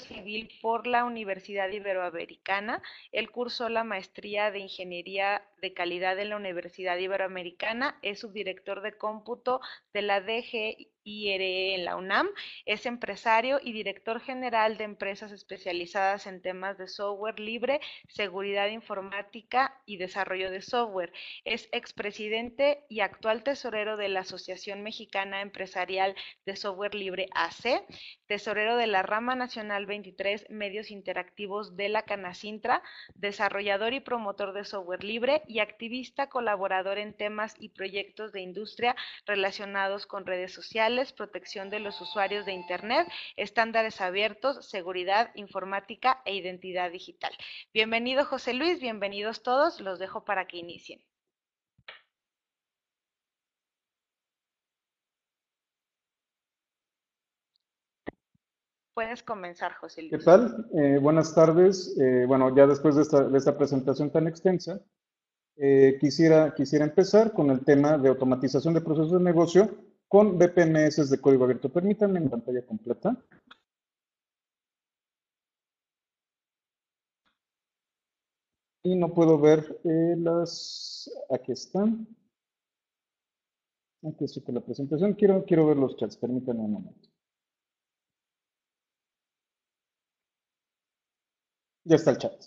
Civil por la Universidad Iberoamericana. Él cursó la maestría de Ingeniería de Calidad en la Universidad Iberoamericana. Es subdirector de cómputo de la DG IRE en la UNAM, es empresario y director general de empresas especializadas en temas de software libre, seguridad informática y desarrollo de software. Es expresidente y actual tesorero de la Asociación Mexicana Empresarial de Software Libre AC, tesorero de la Rama Nacional 23 Medios Interactivos de la Canacintra, desarrollador y promotor de software libre y activista colaborador en temas y proyectos de industria relacionados con redes sociales protección de los usuarios de Internet, estándares abiertos, seguridad informática e identidad digital. Bienvenido José Luis, bienvenidos todos, los dejo para que inicien. Puedes comenzar, José Luis. ¿Qué tal? Eh, buenas tardes. Eh, bueno, ya después de esta, de esta presentación tan extensa, eh, quisiera, quisiera empezar con el tema de automatización de procesos de negocio con BPMS de código abierto. Permítanme en pantalla completa. Y no puedo ver eh, las... Aquí están. Aquí está la presentación. Quiero, quiero ver los chats. Permítanme un momento. Ya está el chat.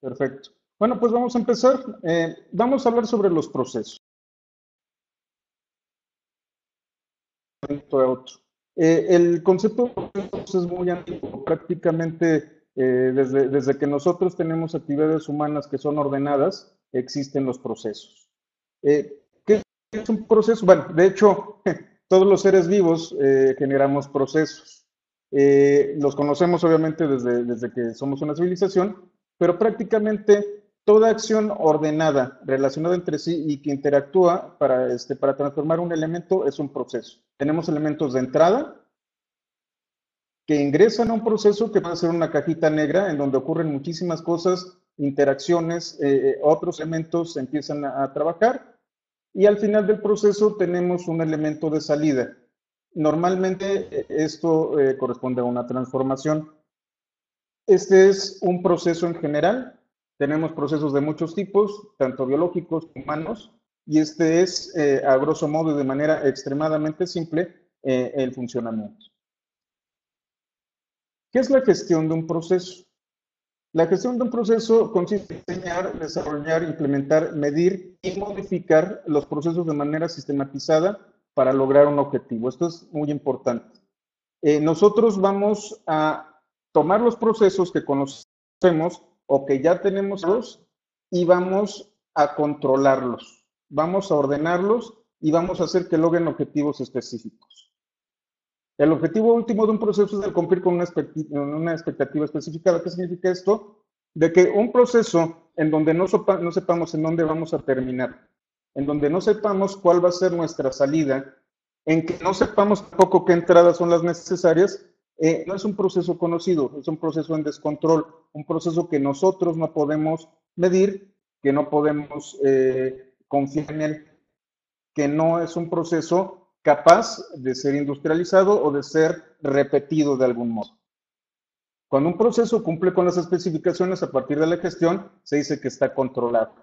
Perfecto. Bueno, pues vamos a empezar. Eh, vamos a hablar sobre los procesos. Eh, el concepto de es muy antiguo, prácticamente eh, desde, desde, que nosotros tenemos actividades humanas que son ordenadas, existen los procesos. ¿Qué es un proceso? Bueno, de hecho, todos los seres vivos generamos procesos. los conocemos obviamente desde, desde que somos una civilización, pero prácticamente toda acción ordenada, relacionada entre sí y que interactúa para, este, para transformar un elemento es un proceso. Tenemos elementos de entrada que ingresan a un proceso que va a ser una cajita negra en donde ocurren muchísimas cosas, interacciones, eh, eh, otros elementos empiezan a, trabajar y al final del proceso tenemos un elemento de salida. Normalmente eh, esto corresponde a una transformación. Este es un proceso en general tenemos procesos de muchos tipos, tanto biológicos como humanos, y este es, eh, a grosso modo y de manera extremadamente simple, eh, el funcionamiento. ¿Qué es la gestión de un proceso? La gestión de un proceso consiste en diseñar, desarrollar, implementar, medir y modificar los procesos de manera sistematizada para lograr un objetivo. Esto es muy importante. Eh, nosotros vamos a tomar los procesos que conocemos o que ya tenemos los y vamos a controlarlos, vamos a ordenarlos y vamos a hacer que logren objetivos específicos. El objetivo último de un proceso es el cumplir con una, expectativa específica. ¿Qué significa esto? De que un proceso en donde no, no sepamos en dónde vamos a terminar, en donde no sepamos cuál va a ser nuestra salida, en que no sepamos tampoco qué entradas son las necesarias, eh, no es un proceso conocido, es un proceso en descontrol, un proceso que nosotros no podemos medir, que no podemos eh, confiar en él, que no es un proceso capaz de ser industrializado o de ser repetido de algún modo. Cuando un proceso cumple con las especificaciones a partir de la gestión, se dice que está controlado.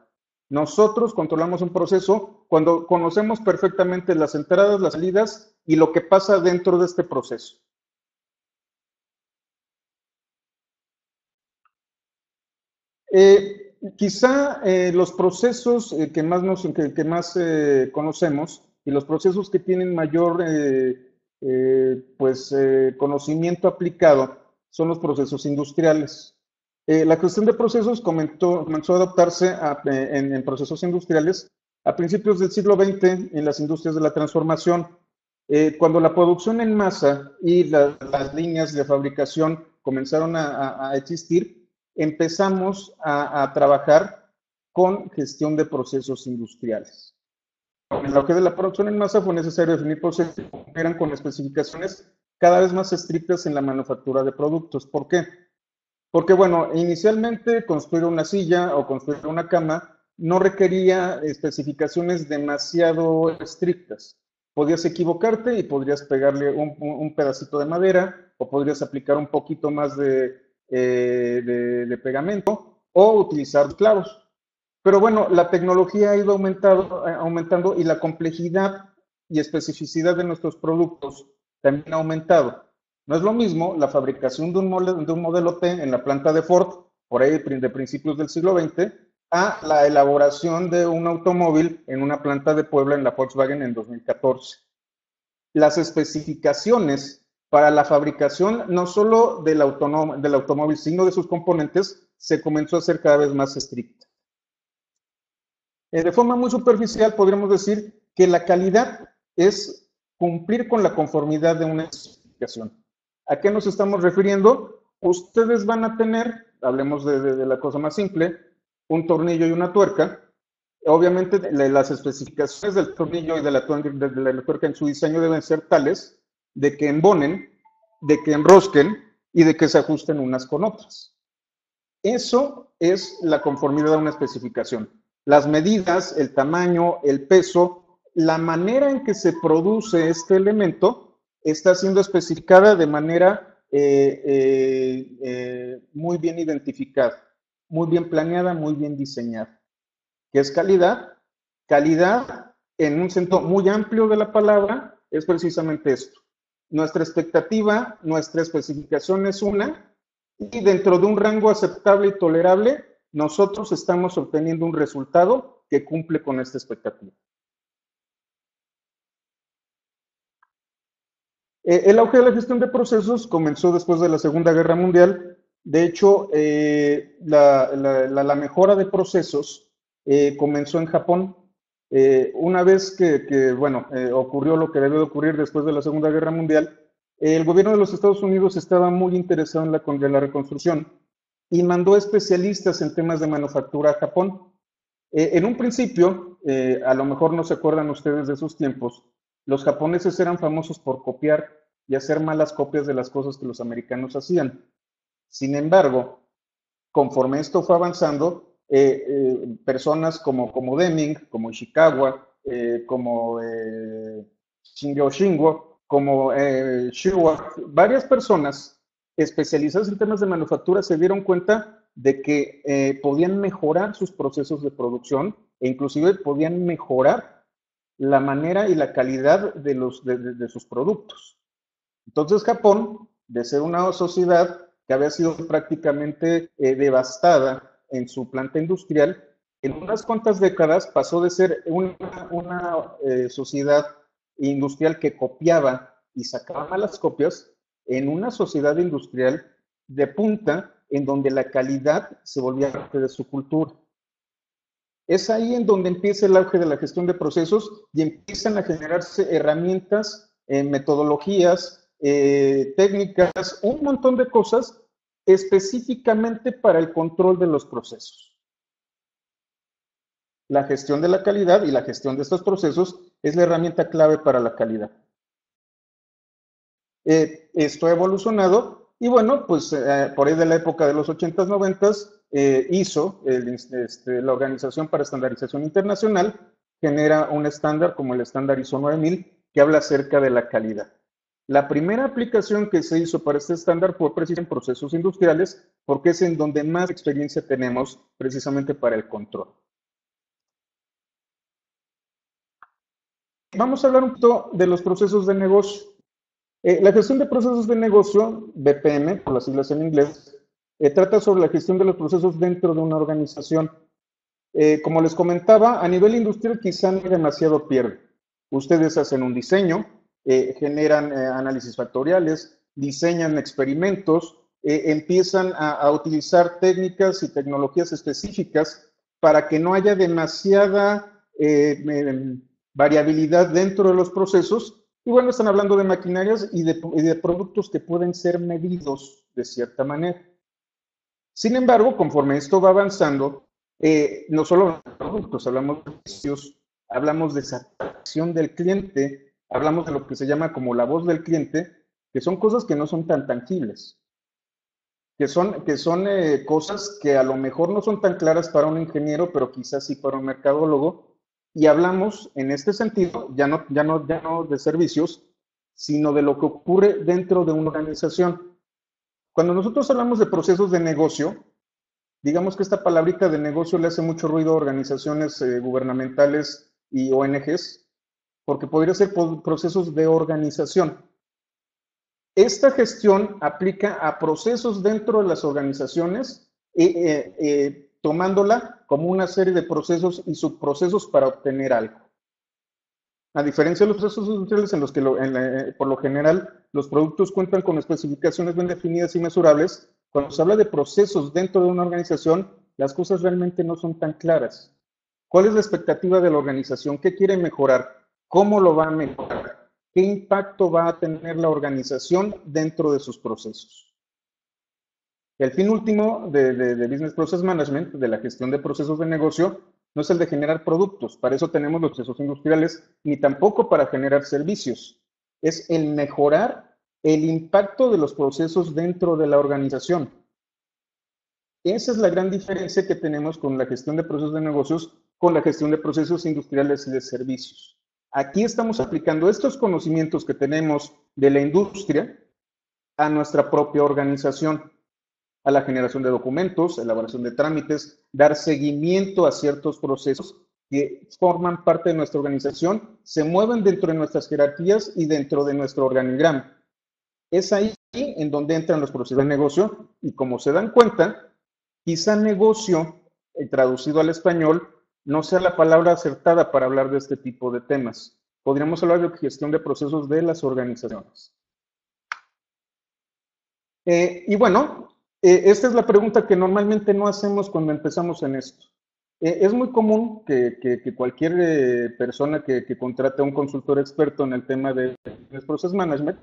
Nosotros controlamos un proceso cuando conocemos perfectamente las entradas, las salidas y lo que pasa dentro de este proceso. Eh, quizá eh, los procesos eh, que más, nos, que, más conocemos y los procesos que tienen mayor pues, conocimiento aplicado son los procesos industriales. la cuestión de procesos comenzó a adoptarse en, procesos industriales a principios del siglo XX en las industrias de la transformación, cuando la producción en masa y las líneas de fabricación comenzaron a existir, empezamos a, trabajar con gestión de procesos industriales. En lo que de la producción en masa fue necesario definir procesos que cumplieran con especificaciones cada vez más estrictas en la manufactura de productos. ¿Por qué? Porque, bueno, inicialmente construir una silla o construir una cama no requería especificaciones demasiado estrictas. podías equivocarte y podrías pegarle un, pedacito de madera o podrías aplicar un poquito más de, eh, de, pegamento o utilizar clavos. Pero bueno, la tecnología ha ido aumentando, eh, aumentando y la complejidad y especificidad de nuestros productos también ha aumentado. No es lo mismo la fabricación de un, modelo, de un modelo T en la planta de Ford, por ahí de principios del siglo XX, a la elaboración de un automóvil en una planta de Puebla en la Volkswagen en 2014. Las especificaciones para la fabricación no solo del, automóvil, sino de sus componentes, se comenzó a ser cada vez más estricta. Eh, de forma muy superficial, podríamos decir que la calidad es cumplir con la conformidad de una especificación. ¿A qué nos estamos refiriendo? Ustedes van a tener, hablemos de, la cosa más simple, un tornillo y una tuerca. Obviamente las especificaciones del tornillo y de la, tuerca en su diseño deben ser tales de que embonen, de que enrosquen y de que se ajusten unas con otras. Eso es la conformidad de una especificación. Las medidas, el tamaño, el peso, la manera en que se produce este elemento está siendo especificada de manera eh, eh, eh, muy bien identificada, muy bien planeada, muy bien diseñada. ¿Qué es calidad? Calidad, en un sentido muy amplio de la palabra, es precisamente esto. Nuestra expectativa, nuestra especificación es una, y dentro de un rango aceptable y tolerable, nosotros estamos obteniendo un resultado que cumple con esta expectativa. Eh, el auge de la gestión de procesos comenzó después de la Segunda Guerra Mundial. De hecho, eh, la, mejora de procesos eh, comenzó en Japón. Una vez que, bueno, ocurrió lo que debió de ocurrir después de la Segunda Guerra Mundial, el gobierno de los Estados Unidos estaba muy interesado en la, en la reconstrucción y mandó especialistas en temas de manufactura a Japón. en un principio, a lo mejor no se acuerdan ustedes de esos tiempos, los japoneses eran famosos por copiar y hacer malas copias de las cosas que los americanos hacían. Sin embargo, conforme esto fue avanzando, eh, eh, personas como, como Deming, como Ishikawa, eh, como Shingo Shingo, como Shiwa, varias personas especializadas en temas de manufactura se dieron cuenta de que podían mejorar sus procesos de producción e inclusive podían mejorar la manera y la calidad de, los, de, sus productos. Entonces Japón, de ser una sociedad que había sido prácticamente eh, devastada en su planta industrial, en unas cuantas décadas pasó de ser una, eh, sociedad industrial que copiaba y sacaba malas copias en una sociedad industrial de punta en donde la calidad se volvía parte de su cultura. Es ahí en donde empieza el auge de la gestión de procesos y empiezan a generarse herramientas, eh, metodologías, eh, técnicas, un montón de cosas específicamente para el control de los procesos. La gestión de la calidad y la gestión de estos procesos es la herramienta clave para la calidad. Eh, esto ha evolucionado y bueno, pues por ahí de la época de los 80s, 90s, eh, hizo este, la Organización para Estandarización Internacional, genera un estándar como el estándar ISO 9000 que habla acerca de la calidad. La primera aplicación que se hizo para este estándar fue precisamente en procesos industriales, porque es en donde más experiencia tenemos precisamente para el control. Vamos a hablar un poco de los procesos de negocio. Eh, la gestión de procesos de negocio, BPM, por las siglas en inglés, eh, trata sobre la gestión de los procesos dentro de una organización. Eh, como les comentaba, a nivel industrial quizá no demasiado pierde. Ustedes hacen un diseño, eh, generan análisis factoriales, diseñan experimentos, empiezan a, utilizar técnicas y tecnologías específicas para que no haya demasiada variabilidad dentro de los procesos. Y bueno, están hablando de maquinarias y de productos que pueden ser medidos de cierta manera. Sin embargo, conforme esto va avanzando, eh, no solo de productos, hablamos de precios, hablamos de satisfacción del cliente, hablamos de lo que se llama como la voz del cliente, que son cosas que no son tan tangibles, que son, que son eh, cosas que a lo mejor no son tan claras para un ingeniero, pero quizás sí para un mercadólogo, Y hablamos en este sentido, ya no, ya no, ya no de servicios, sino de lo que ocurre dentro de una organización. Cuando nosotros hablamos de procesos de negocio, digamos que esta palabrita de negocio le hace mucho ruido a organizaciones eh, gubernamentales y ONGs, porque podría ser procesos de organización. Esta gestión aplica a procesos dentro de las organizaciones, eh, eh, tomándola como una serie de procesos y subprocesos para obtener algo. A diferencia de los procesos industriales en los que por lo general los productos cuentan con especificaciones bien definidas y mesurables, cuando se habla de procesos dentro de una organización, las cosas realmente no son tan claras. ¿Cuál es la expectativa de la organización? ¿Qué quiere mejorar? ¿Cómo lo va a mejorar? ¿Qué impacto va a tener la organización dentro de sus procesos? El fin último de, Business Process Management, de la gestión de procesos de negocio, no es el de generar productos, para eso tenemos los procesos industriales, ni tampoco para generar servicios. Es el mejorar el impacto de los procesos dentro de la organización. Esa es la gran diferencia que tenemos con la gestión de procesos de negocios, con la gestión de procesos industriales y de servicios. Aquí estamos aplicando estos conocimientos que tenemos de la industria a nuestra propia organización, a la generación de documentos, elaboración de trámites, dar seguimiento a ciertos procesos que forman parte de nuestra organización, se mueven dentro de nuestras jerarquías y dentro de nuestro organigrama. Es ahí en donde entran los procesos de negocio y como se dan cuenta, quizá negocio, eh, traducido al español, no sea la palabra acertada para hablar de este tipo de temas. Podríamos hablar de gestión de procesos de las organizaciones. Eh, y bueno, eh, esta es la pregunta que normalmente no hacemos cuando empezamos en esto. es muy común que, cualquier persona que, contrate a un consultor experto en el tema de Process Management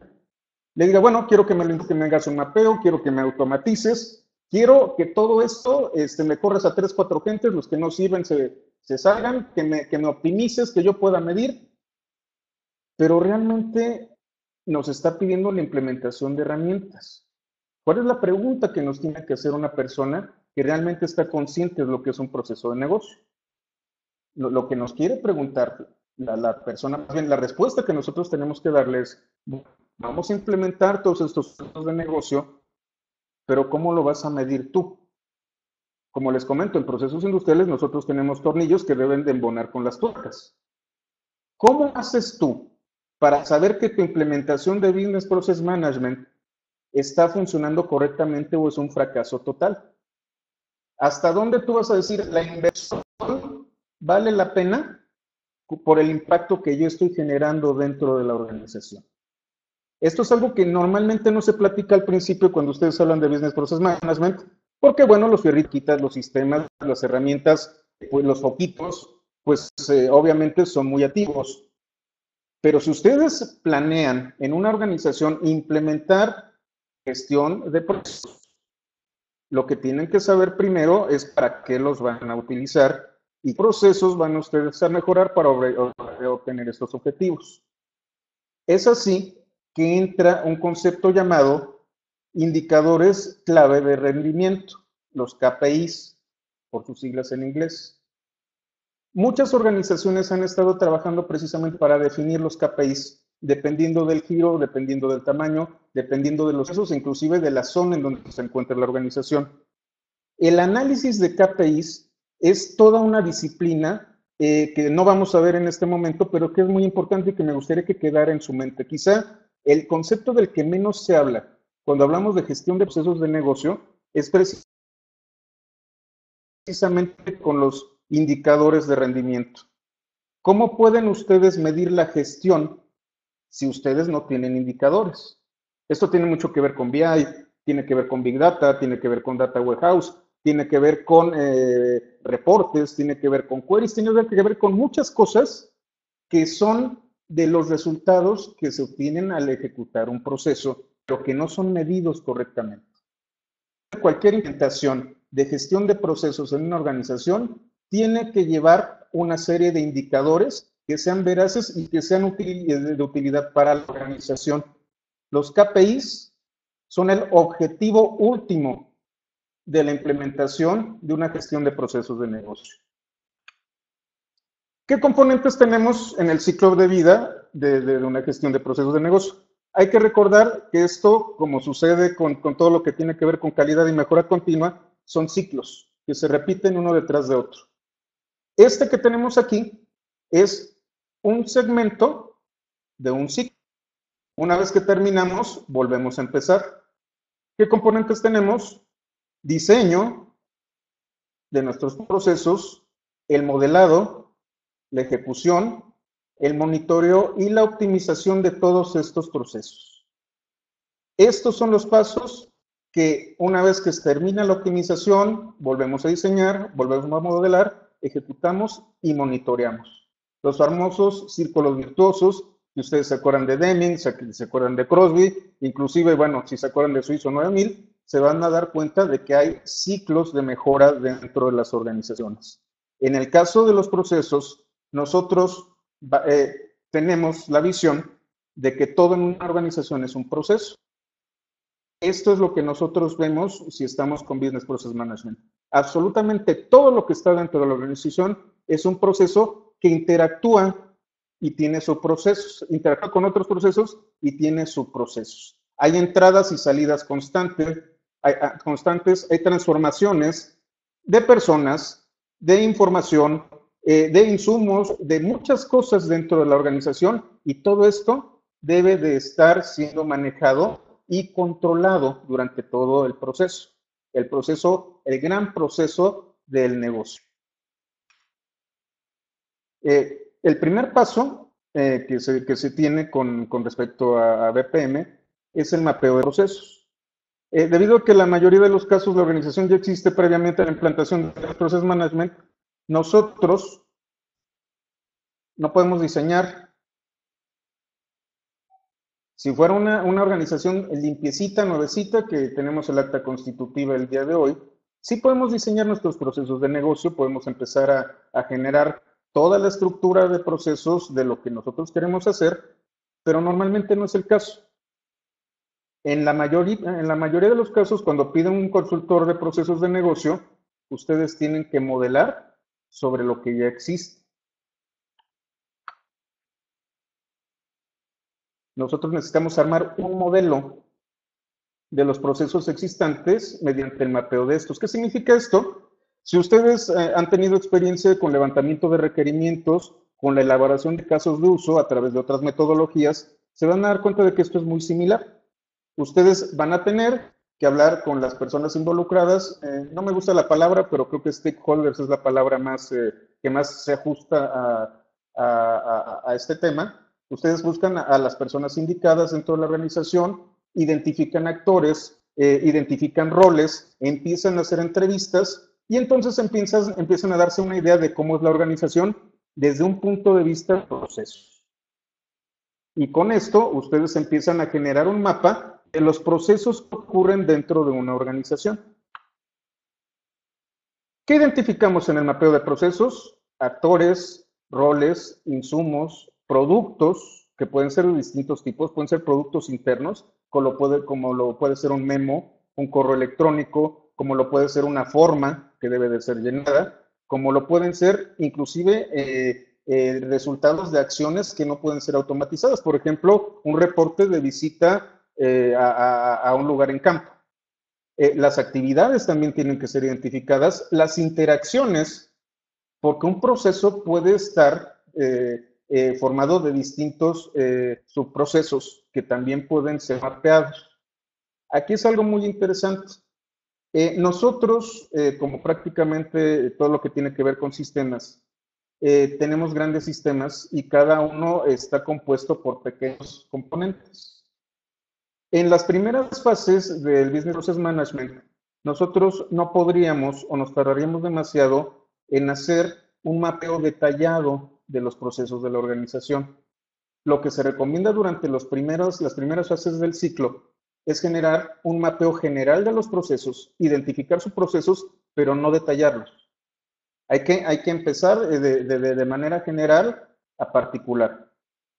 le diga, bueno, quiero que me, que me hagas un mapeo, quiero que me automatices, quiero que todo esto este, me corras a tres, cuatro gentes, los que no sirven se, se salgan, que me, que me optimices, que yo pueda medir, pero realmente nos está pidiendo la implementación de herramientas. ¿Cuál es la pregunta que nos tiene que hacer una persona que realmente está consciente de lo que es un proceso de negocio? Lo, que nos quiere preguntar la, la, persona, más bien la respuesta que nosotros tenemos que darle es, Vamos a implementar todos estos procesos de negocio, pero ¿cómo lo vas a medir tú? Como les comento, en procesos industriales nosotros tenemos tornillos que deben de embonar con las tuercas. ¿Cómo haces tú para saber que tu implementación de Business Process Management está funcionando correctamente o es un fracaso total? ¿Hasta dónde tú vas a decir la inversión vale la pena por el impacto que yo estoy generando dentro de la organización? Esto es algo que normalmente no se platica al principio cuando ustedes hablan de Business Process Management, porque bueno, los fierriquitas, los sistemas, las herramientas, pues los foquitos, pues eh, obviamente son muy activos. Pero si ustedes planean en una organización implementar gestión de procesos, lo que tienen que saber primero es para qué los van a utilizar y procesos van ustedes a mejorar para obtener estos objetivos. Es así que entra un concepto llamado indicadores clave de rendimiento, los KPIs, por sus siglas en inglés. Muchas organizaciones han estado trabajando precisamente para definir los KPIs, dependiendo del giro, dependiendo del tamaño, dependiendo de los procesos, inclusive de la zona en donde se encuentra la organización. El análisis de KPIs es toda una disciplina eh, que no vamos a ver en este momento, pero que es muy importante y que me gustaría que quedara en su mente. Quizá el concepto del que menos se habla cuando hablamos de gestión de procesos de negocio es precisamente con los indicadores de rendimiento. ¿Cómo pueden ustedes medir la gestión si ustedes no tienen indicadores? Esto tiene mucho que ver con BI, tiene que ver con Big Data, tiene que ver con Data Warehouse, tiene que ver con eh, reportes, tiene que ver con queries, tiene que ver con muchas cosas que son de los resultados que se obtienen al ejecutar un proceso, pero que no son medidos correctamente. Cualquier implementación de gestión de procesos en una organización tiene que llevar una serie de indicadores que sean veraces y que sean de utilidad para la organización. Los KPIs son el objetivo último de la implementación de una gestión de procesos de negocio. ¿Qué componentes tenemos en el ciclo de vida de, una gestión de procesos de negocio? Hay que recordar que esto, como sucede con, todo lo que tiene que ver con calidad y mejora continua, son ciclos que se repiten uno detrás de otro. Este que tenemos aquí es un segmento de un ciclo. Una vez que terminamos, volvemos a empezar. ¿Qué componentes tenemos? Diseño de nuestros procesos, el modelado, la ejecución, el monitoreo y la optimización de todos estos procesos. Estos son los pasos que una vez que se termina la optimización, volvemos a diseñar, volvemos a modelar, ejecutamos y monitoreamos. Los famosos círculos virtuosos, si ustedes se acuerdan de Deming, se acuerdan de Crosby, inclusive, bueno, si se acuerdan de Suizo 9000, se van a dar cuenta de que hay ciclos de mejora dentro de las organizaciones. En el caso de los procesos, nosotros eh, tenemos la visión de que todo en una organización es un proceso. Esto es lo que nosotros vemos si estamos con Business Process Management. Absolutamente todo lo que está dentro de la organización es un proceso que interactúa y tiene su proceso, interactúa con otros procesos y tiene su proceso. Hay entradas y salidas constantes, ah, constantes, hay transformaciones de personas, de información, eh, de insumos, de muchas cosas dentro de la organización y todo esto debe de estar siendo manejado y controlado durante todo el proceso. El proceso, el gran proceso del negocio. Eh, el primer paso eh, que, se, que, se, tiene con, con respecto a, a, BPM es el mapeo de procesos. debido a que la mayoría de los casos de organización ya existe previamente la implantación del Process Management, nosotros no podemos diseñar. Si fuera una, organización limpiecita, nuevecita, que tenemos el acta constitutiva el día de hoy, sí podemos diseñar nuestros procesos de negocio, podemos empezar a, a generar toda la estructura de procesos de lo que nosotros queremos hacer, pero normalmente no es el caso. En la, mayoría, en la mayoría de los casos, cuando piden un consultor de procesos de negocio, ustedes tienen que modelar sobre lo que ya existe. Nosotros necesitamos armar un modelo de los procesos existentes mediante el mapeo de estos. ¿Qué significa esto? Si ustedes eh, han tenido experiencia con levantamiento de requerimientos, con la elaboración de casos de uso a través de otras metodologías, se van a dar cuenta de que esto es muy similar. Ustedes van a tener que hablar con las personas involucradas. Eh, no me gusta la palabra, pero creo que stakeholders es la palabra más, eh, que más se ajusta a, a, este tema. Ustedes buscan a, las personas indicadas dentro de la organización, identifican actores, eh, identifican roles, empiezan a hacer entrevistas y entonces empiezan, empiezan a darse una idea de cómo es la organización desde un punto de vista de procesos. Y con esto ustedes empiezan a generar un mapa de los procesos que ocurren dentro de una organización. ¿Qué identificamos en el mapeo de procesos? Actores, roles, insumos, productos, que pueden ser de distintos tipos, pueden ser productos internos, como lo puede, ser un memo, un correo electrónico, como lo puede ser una forma que debe de ser llenada, como lo pueden ser inclusive eh, eh, resultados de acciones que no pueden ser automatizadas. Por ejemplo, un reporte de visita eh, a, un lugar en campo. Eh, las actividades también tienen que ser identificadas, las interacciones, porque un proceso puede estar eh, formado de distintos subprocesos que también pueden ser mapeados. Aquí es algo muy interesante. nosotros, como prácticamente todo lo que tiene que ver con sistemas, tenemos grandes sistemas y cada uno está compuesto por pequeños componentes. En las primeras fases del Business Process Management, nosotros no podríamos o nos tardaríamos demasiado en hacer un mapeo detallado de los procesos de la organización. Lo que se recomienda durante los primeros, las primeras fases del ciclo es generar un mapeo general de los procesos, identificar sus procesos, pero no detallarlos. Hay que, hay que empezar de, de manera general a particular.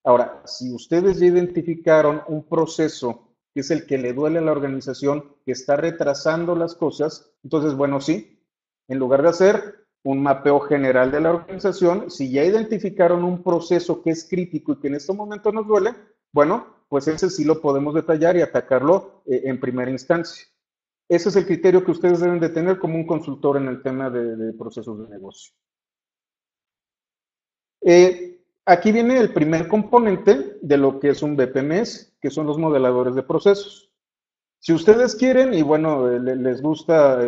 Ahora, si ustedes ya identificaron un proceso que es el que le duele a la organización, que está retrasando las cosas, entonces, bueno, sí, en lugar de hacer un mapeo general de la organización. Si ya identificaron un proceso que es crítico y que en este momento nos duele, bueno, pues ese sí lo podemos detallar y atacarlo eh, en primera instancia. Ese es el criterio que ustedes deben de tener como un consultor en el tema de, procesos de negocio. Eh, aquí viene el primer componente de lo que es un BPMS, que son los modeladores de procesos. Si ustedes quieren, y bueno, eh, les gusta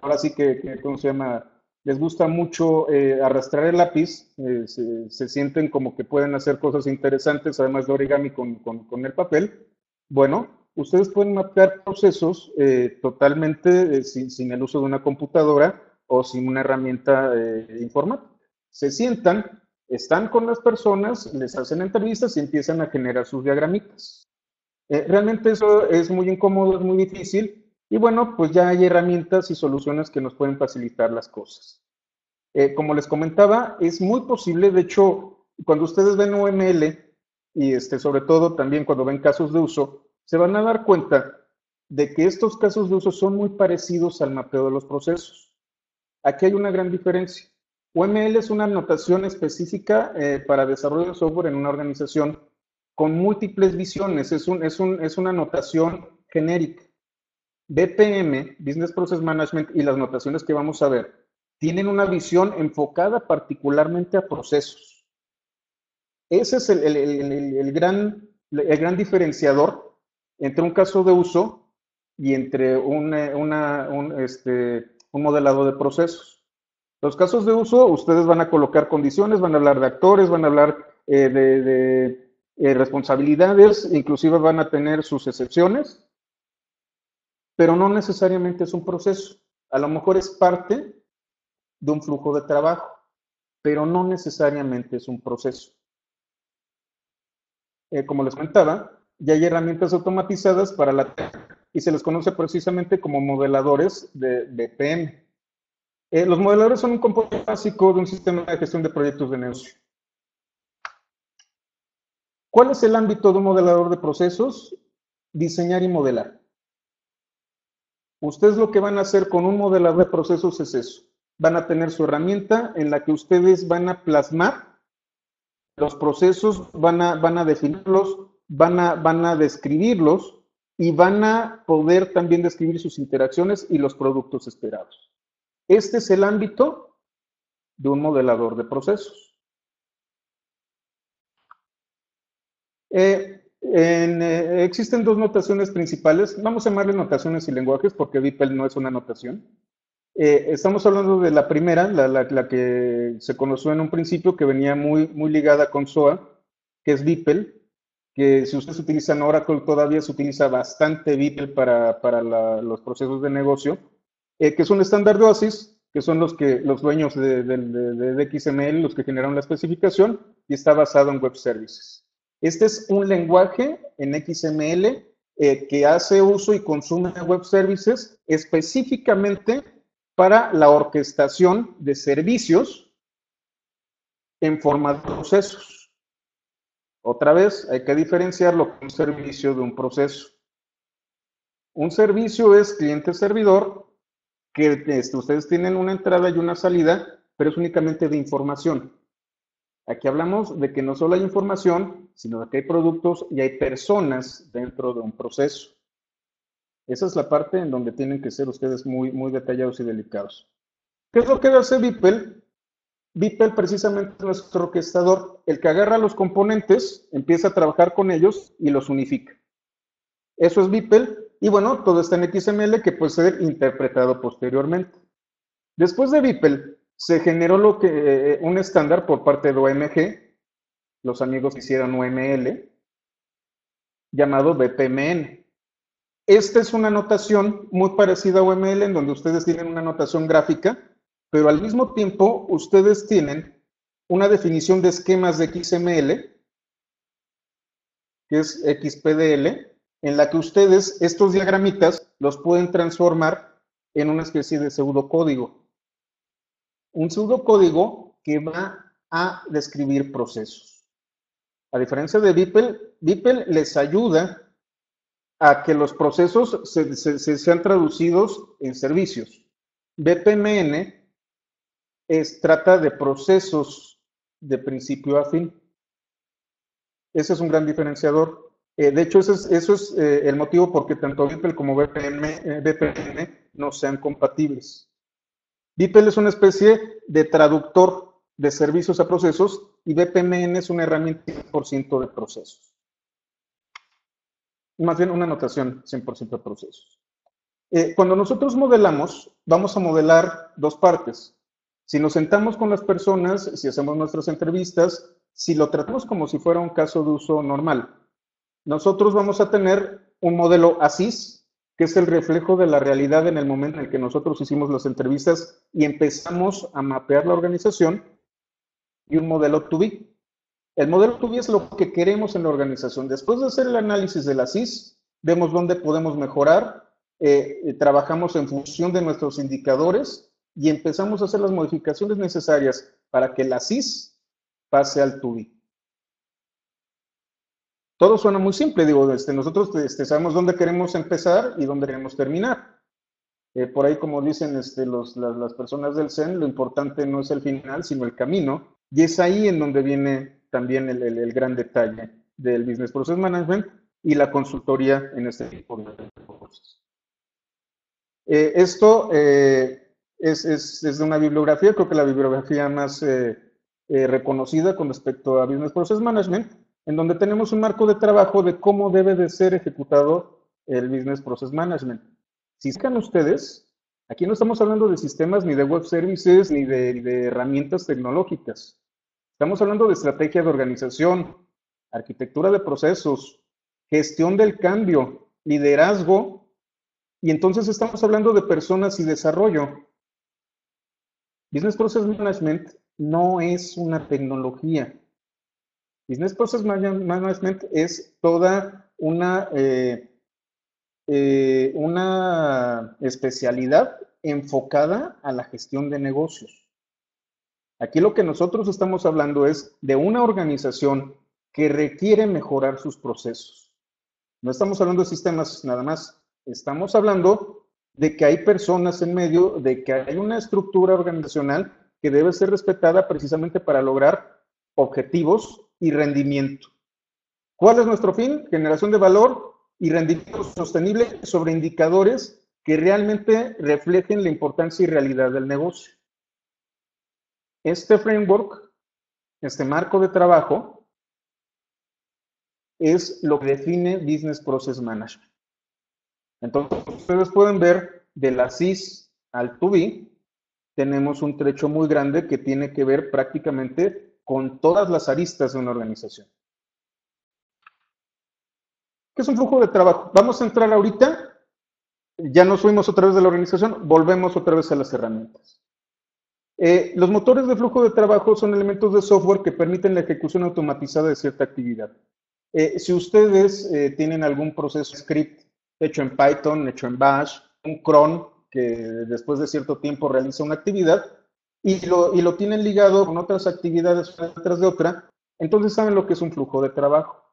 ahora sí que, ¿cómo se llama? Les gusta mucho eh, arrastrar el lápiz, eh, se, sienten como que pueden hacer cosas interesantes, además de origami con, el papel. Bueno, ustedes pueden mapear procesos eh, totalmente sin, el uso de una computadora o sin una herramienta informática. Se sientan, están con las personas, les hacen entrevistas y empiezan a generar sus diagramitas. realmente eso es muy incómodo, es muy difícil, y bueno, pues ya hay herramientas y soluciones que nos pueden facilitar las cosas. Eh, como les comentaba, es muy posible, de hecho, cuando ustedes ven UML y este, sobre todo también cuando ven casos de uso, se van a dar cuenta de que estos casos de uso son muy parecidos al mapeo de los procesos. Aquí hay una gran diferencia. UML es una notación específica eh, para desarrollo de software en una organización con múltiples visiones. Es, un, es, un, es una notación genérica. BPM, Business Process Management, y las notaciones que vamos a ver, tienen una visión enfocada particularmente a procesos. Ese es el, gran, diferenciador entre un caso de uso y entre un, este, un modelado de procesos. Los casos de uso, ustedes van a colocar condiciones, van a hablar de actores, van a hablar eh, de, eh, responsabilidades, inclusive van a tener sus excepciones, pero no necesariamente es un proceso. A lo mejor es parte de un flujo de trabajo, pero no necesariamente es un proceso. Eh, como les comentaba, ya hay herramientas automatizadas para la y se les conoce precisamente como modeladores de BPM. Eh, los modeladores son un componente básico de un sistema de gestión de proyectos de negocio. ¿Cuál es el ámbito de un modelador de procesos? Diseñar y modelar. Ustedes lo que van a hacer con un modelador de procesos es eso. Van a tener su herramienta en la que ustedes van a plasmar los procesos, van a, van a definirlos, van a, van a describirlos y van a poder también describir sus interacciones y los productos esperados. Este es el ámbito de un modelador de procesos. Eh, eh, existen dos notaciones principales. Vamos a llamarle notaciones y lenguajes porque DeepL no es una notación. Eh, estamos hablando de la primera, la, que se conoció en un principio, que venía muy, muy ligada con SOA, que es DeepL, que si ustedes utilizan Oracle todavía se utiliza bastante DeepL para, para los procesos de negocio, eh, que es un estándar de OASIS, que son los, que, los dueños de, de XML, los que generaron la especificación, y está basado en web services. Este es un lenguaje en XML eh, que hace uso y consume web services específicamente para la orquestación de servicios en forma de procesos. Otra vez, hay que diferenciarlo con un servicio de un proceso. Un servicio es cliente-servidor, que este, ustedes tienen una entrada y una salida, pero es únicamente de información. Aquí hablamos de que no solo hay información, sino de que hay productos y hay personas dentro de un proceso. Esa es la parte en donde tienen que ser ustedes muy, muy detallados y delicados. ¿Qué es lo que hace Vipel? Vipel precisamente es nuestro orquestador, el que agarra los componentes, empieza a trabajar con ellos y los unifica. Eso es Vipel, y bueno, todo está en XML que puede ser interpretado posteriormente. Después de Vipel, se generó lo que, eh, un estándar por parte de OMG, los amigos hicieron UML, llamado BPMN. Esta es una notación muy parecida a UML, en donde ustedes tienen una notación gráfica, pero al mismo tiempo ustedes tienen una definición de esquemas de XML, que es XPDL, en la que ustedes estos diagramitas los pueden transformar en una especie de pseudocódigo un pseudocódigo que va a describir procesos. A diferencia de DeepL, DeepL les ayuda a que los procesos se, sean traducidos en servicios. BPMN es, trata de procesos de principio a fin. Ese es un gran diferenciador. Eh, de hecho, eso es, eh, el motivo por que tanto BPL como BPM, eh, no sean compatibles. BPL es una especie de traductor de servicios a procesos y BPMN es una herramienta 100% de procesos. Más bien una notación 100% de procesos. cuando nosotros modelamos, vamos a modelar dos partes. Si nos sentamos con las personas, si hacemos nuestras entrevistas, si lo tratamos como si fuera un caso de uso normal, nosotros vamos a tener un modelo ASIS, que es el reflejo de la realidad en el momento en el que nosotros hicimos las entrevistas y empezamos a mapear la organización, y un modelo 2B. El modelo 2B es lo que queremos en la organización. Después de hacer el análisis de la ASIS, vemos dónde podemos mejorar, eh, eh, trabajamos en función de nuestros indicadores y empezamos a hacer las modificaciones necesarias para que la CIS pase al TUBI. Todo suena muy simple, digo, este, nosotros este, sabemos dónde queremos empezar y dónde queremos terminar. Eh, por ahí, como dicen este, las, personas del CEN, lo importante no es el final, sino el camino. Y es ahí en donde viene también el, gran detalle del Business Process Management y la consultoría en este tipo de cosas. Eh, esto eh, es, de una bibliografía, creo que la bibliografía más reconocida con respecto a Business Process Management, en donde tenemos un marco de trabajo de cómo debe de ser ejecutado el Business Process Management. Si sacan ustedes, aquí no estamos hablando de sistemas ni de web services ni de, de herramientas tecnológicas. Estamos hablando de estrategia de organización, arquitectura de procesos, gestión del cambio, liderazgo, y entonces estamos hablando de personas y desarrollo. Business Process Management no es una tecnología. Business Process Management es toda una, eh, eh, una especialidad enfocada a la gestión de negocios. Aquí lo que nosotros estamos hablando es de una organización que requiere mejorar sus procesos. No estamos hablando de sistemas nada más, estamos hablando de que hay personas en medio, de que hay una estructura organizacional que debe ser respetada precisamente para lograr objetivos y rendimiento. ¿Cuál es nuestro fin? Generación de valor y rendimiento sostenible sobre indicadores que realmente reflejen la importancia y realidad del negocio. Este framework, este marco de trabajo, es lo que define Business Process Management. Entonces, ustedes pueden ver de la CIS al TUBI, tenemos un trecho muy grande que tiene que ver prácticamente con todas las aristas de una organización. ¿Qué es un flujo de trabajo? Vamos a entrar ahorita, ya nos fuimos otra vez de la organización, volvemos otra vez a las herramientas. Eh, los motores de flujo de trabajo son elementos de software que permiten la ejecución automatizada de cierta actividad. Eh, si ustedes eh, tienen algún proceso script hecho en Python, hecho en Bash, un cron que después de cierto tiempo realiza una actividad y lo, y lo tienen ligado con otras actividades tras de otra, entonces saben lo que es un flujo de trabajo.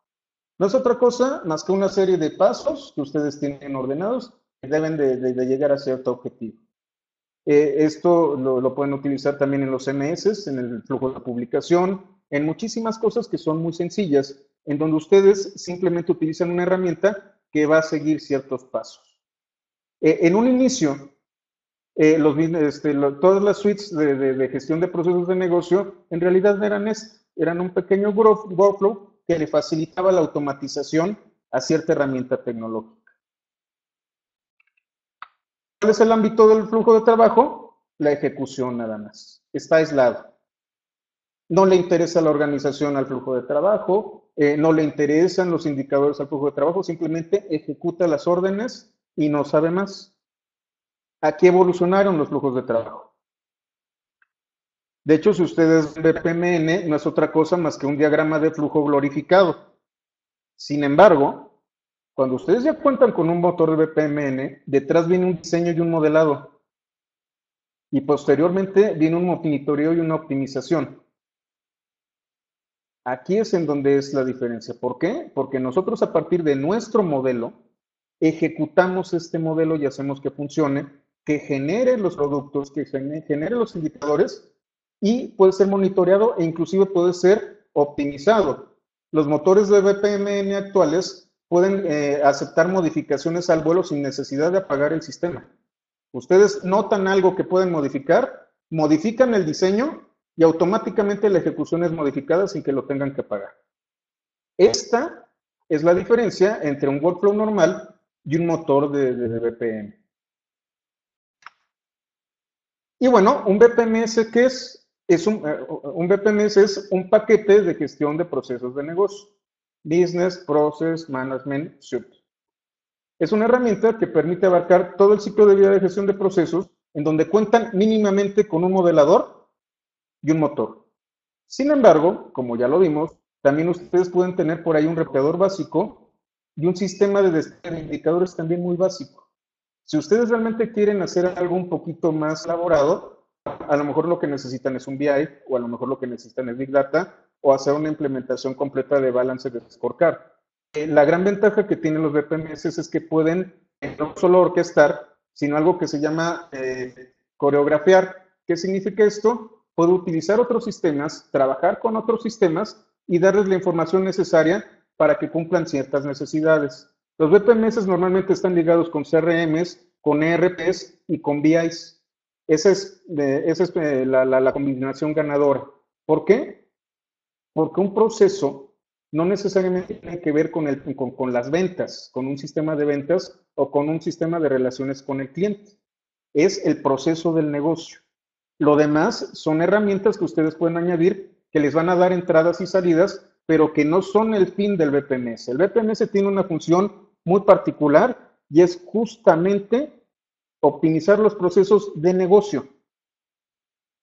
No es otra cosa más que una serie de pasos que ustedes tienen ordenados que deben de, llegar a cierto objetivo. Eh, esto lo, lo, pueden utilizar también en los MS, en el flujo de publicación, en muchísimas cosas que son muy sencillas, en donde ustedes simplemente utilizan una herramienta que va a seguir ciertos pasos. Eh, en un inicio, eh, este, todas las suites de, gestión de procesos de negocio en realidad eran, eran un pequeño workflow que le facilitaba la automatización a cierta herramienta tecnológica. ¿Cuál es el ámbito del flujo de trabajo? La ejecución nada más. Está aislado. No le interesa la organización al flujo de trabajo, eh, no le interesan los indicadores al flujo de trabajo, simplemente ejecuta las órdenes y no sabe más. Aquí evolucionaron los flujos de trabajo. De hecho, si ustedes ven BPMN, no es otra cosa más que un diagrama de flujo glorificado. Sin embargo, cuando ustedes ya cuentan con un motor de BPMN, detrás viene un diseño y un modelado. Y posteriormente viene un monitoreo y una optimización. Aquí es en donde es la diferencia. ¿Por qué? Porque nosotros a partir de nuestro modelo ejecutamos este modelo y hacemos que funcione que genere los productos, que genere los indicadores y puede ser monitoreado e inclusive puede ser optimizado. Los motores de BPMN actuales pueden eh, aceptar modificaciones al vuelo sin necesidad de apagar el sistema. Ustedes notan algo que pueden modificar, modifican el diseño y automáticamente la ejecución es modificada sin que lo tengan que pagar. Esta es la diferencia entre un workflow normal y un motor de, BPM. Y bueno, un BPMS, ¿qué es? es un, eh, un es un paquete de gestión de procesos de negocio. Business Process Management Suite. Es una herramienta que permite abarcar todo el ciclo de vida de gestión de procesos en donde cuentan mínimamente con un modelador y un motor. Sin embargo, como ya lo vimos, también ustedes pueden tener por ahí un repetidor básico y un sistema de indicadores también muy básico. Si ustedes realmente quieren hacer algo un poquito más elaborado, a lo mejor lo que necesitan es un BI o a lo mejor lo que necesitan es Big Data o hacer una implementación completa de balance de scorecard. Eh, la gran ventaja que tienen los BPMS es que pueden no solo orquestar, sino algo que se llama eh, coreografiar. ¿Qué significa esto? Puedo utilizar otros sistemas, trabajar con otros sistemas y darles la información necesaria para que cumplan ciertas necesidades. Los BPMS normalmente están ligados con CRMs, con ERPs y con BIs. Esa es, eh, la, la combinación ganadora. ¿Por qué? Porque un proceso no necesariamente tiene que ver con, el, con, las ventas, con un sistema de ventas o con un sistema de relaciones con el cliente. Es el proceso del negocio. Lo demás son herramientas que ustedes pueden añadir que les van a dar entradas y salidas, pero que no son el fin del BPMS. El BPMS tiene una función muy particular y es justamente optimizar los procesos de negocio.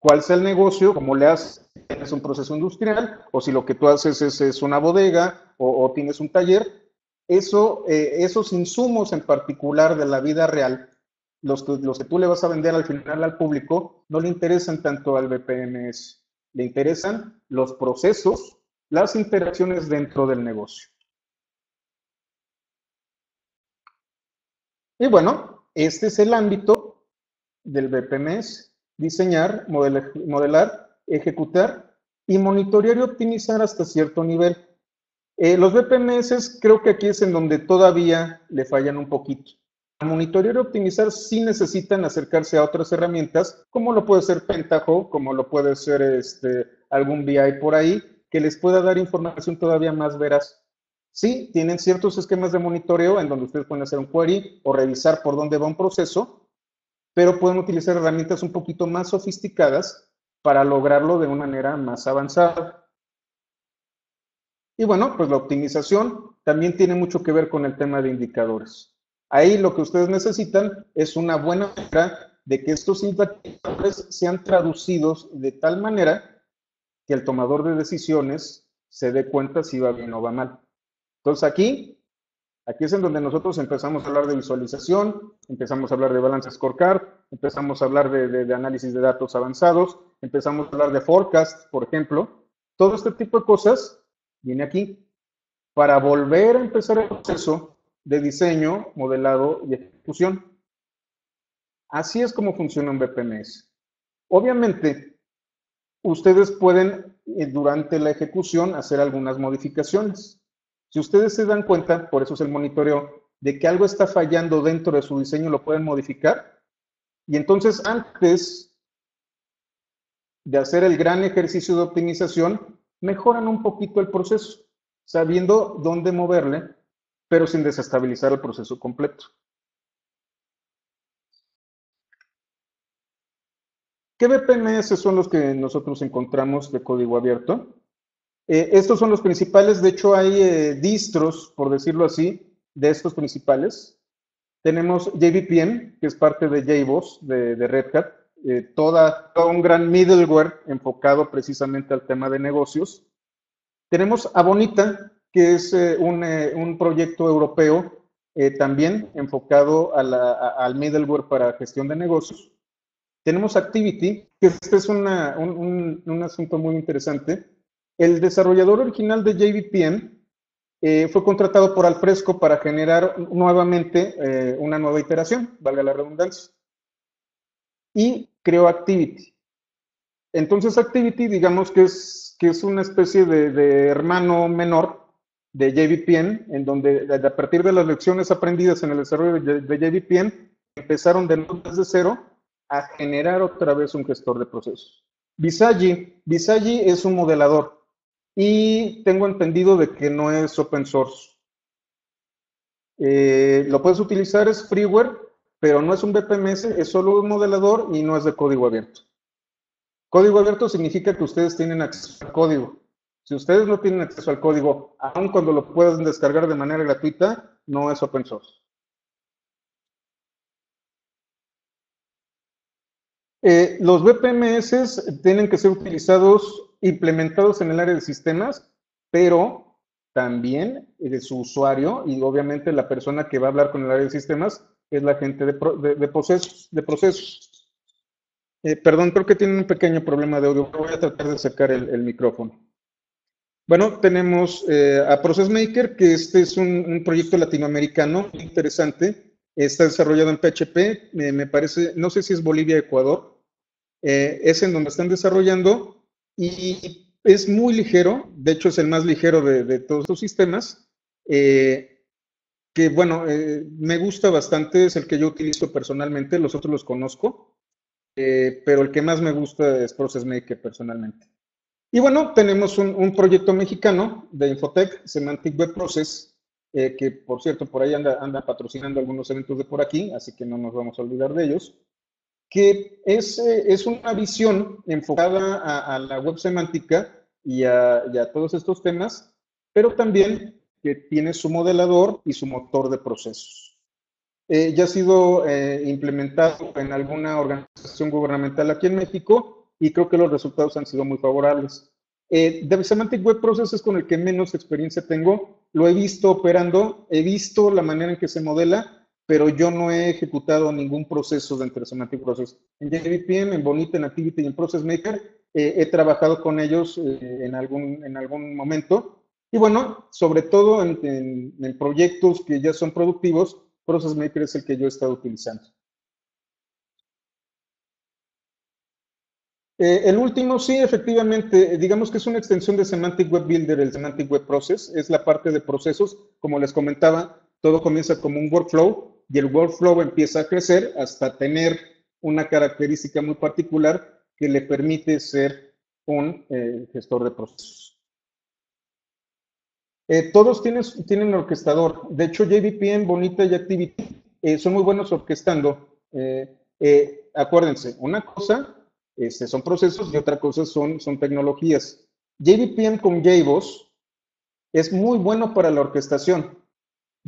Cuál sea el negocio, cómo le haces, tienes un proceso industrial, o si lo que tú haces es, una bodega o, tienes un taller, eso, eh, esos insumos en particular de la vida real, los que, los que tú le vas a vender al final al público, no le interesan tanto al BPMS, le interesan los procesos, las interacciones dentro del negocio. Y bueno, este es el ámbito del BPMS diseñar, modelar, ejecutar y monitorear y optimizar hasta cierto nivel. Eh, los BPMS creo que aquí es en donde todavía le fallan un poquito. monitorear y optimizar sí necesitan acercarse a otras herramientas, como lo puede ser Pentaho, como lo puede ser este, algún BI por ahí, que les pueda dar información todavía más veraz. Sí, tienen ciertos esquemas de monitoreo en donde ustedes pueden hacer un query o revisar por dónde va un proceso, pero pueden utilizar herramientas un poquito más sofisticadas para lograrlo de una manera más avanzada. Y bueno, pues la optimización también tiene mucho que ver con el tema de indicadores. Ahí lo que ustedes necesitan es una buena manera de que estos indicadores sean traducidos de tal manera que el tomador de decisiones se dé cuenta si va bien o va mal. Entonces aquí Aquí es en donde nosotros empezamos a hablar de visualización, empezamos a hablar de balance scorecard, empezamos a hablar de, análisis de datos avanzados, empezamos a hablar de forecast, por ejemplo. Todo este tipo de cosas viene aquí para volver a empezar el proceso de diseño, modelado y ejecución. Así es como funciona un BPMS. Obviamente, ustedes pueden eh, durante la ejecución hacer algunas modificaciones. Si ustedes se dan cuenta, por eso es el monitoreo, de que algo está fallando dentro de su diseño, lo pueden modificar. Y entonces, antes de hacer el gran ejercicio de optimización, mejoran un poquito el proceso, sabiendo dónde moverle, pero sin desestabilizar el proceso completo. ¿Qué BPMS son los que nosotros encontramos de código abierto? Eh, estos son los principales, de hecho hay eh, distros, por decirlo así, de estos principales. Tenemos JVPN, que es parte de JBoss, de, Red Hat, eh, toda, todo un gran middleware enfocado precisamente al tema de negocios. Tenemos Abonita, que es un, proyecto europeo también enfocado al middleware para gestión de negocios. Tenemos Activity, que este es un, un asunto muy interesante el desarrollador original de JVPN eh, fue contratado por Alfresco para generar nuevamente eh, una nueva iteración, valga la redundancia. y creo Activity. Entonces Activity, digamos que es, que es una especie de, hermano menor de JVPN, en donde a partir de las lecciones aprendidas en el desarrollo de, de JVPN, empezaron de nuevo desde cero a generar otra vez un gestor de procesos. Visagi, Visagi es un modelador y tengo entendido de que no es open source. Eh, lo puedes utilizar, es freeware, pero no es un BPMS, es solo un modelador y no es de código abierto. Código abierto significa que ustedes tienen acceso al código. Si ustedes no tienen acceso al código, aun cuando lo puedan descargar de manera gratuita, no es open source. Eh, los BPMS tienen que ser utilizados, implementados en el área de sistemas, pero también de su usuario y obviamente la persona que va a hablar con el área de sistemas es la gente de, procesos. De procesos. Eh, perdón, creo que tiene un pequeño problema de audio. Voy a tratar de sacar el, micrófono. Bueno, tenemos eh, a Process Maker, que este es un, proyecto latinoamericano interesante. Está desarrollado en PHP, me parece, no sé si es Bolivia, Ecuador. Eh, es en donde están desarrollando y es muy ligero, de hecho es el más ligero de, todos los sistemas, eh, que bueno, eh, me gusta bastante, es el que yo utilizo personalmente, los otros los conozco, eh, pero el que más me gusta es Process Maker personalmente. Y bueno, tenemos un, proyecto mexicano de Infotech, Semantic Web Process, que por cierto, por ahí anda, anda patrocinando algunos eventos de por aquí, así que no nos vamos a olvidar de ellos que es, es una visión enfocada a, la web semántica y a, todos estos temas, pero también que tiene su modelador y su motor de procesos. Eh, ya ha sido eh, implementado en alguna organización gubernamental aquí en México y creo que los resultados han sido muy favorables. Eh, de Semantic Web Process es con el que menos experiencia tengo. Lo he visto operando, he visto la manera en que se modela pero yo no he ejecutado ningún proceso dentro de Semantic Process. En JVPM, en Bonita, en Activity y en Process Maker, eh, he trabajado con ellos eh, en, algún, en algún momento. Y bueno, sobre todo en, proyectos que ya son productivos, Process Maker es el que yo he estado utilizando. Eh, el último, sí, efectivamente, digamos que es una extensión de Semantic Web Builder, el Semantic Web Process, es la parte de procesos, como les comentaba, todo comienza como un workflow y el workflow empieza a crecer hasta tener una característica muy particular que le permite ser un eh, gestor de procesos. Eh, todos tienen, tienen orquestador. De hecho, JVPN, Bonita y Activity eh, son muy buenos orquestando. acuérdense, una cosa este, son procesos y otra cosa son, son tecnologías. JVPN con JBoss es muy bueno para la orquestación.